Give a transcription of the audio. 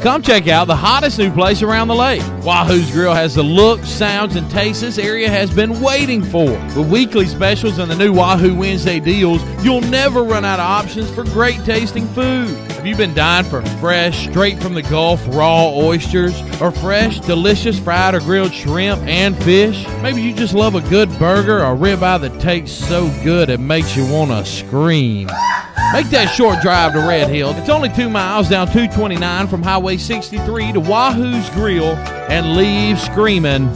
Come check out the hottest new place around the lake. Wahoo's Grill has the looks, sounds, and tastes this area has been waiting for. With weekly specials and the new Wahoo Wednesday deals, you'll never run out of options for great tasting food. Have you been dying for fresh, straight from the Gulf raw oysters, or fresh, delicious fried or grilled shrimp and fish? Maybe you just love a good burger or ribeye that tastes so good it makes you want to scream. Make that short drive to Red Hill. It's only two miles down 229 from Highway 63 to Wahoo's Grill and leave screaming.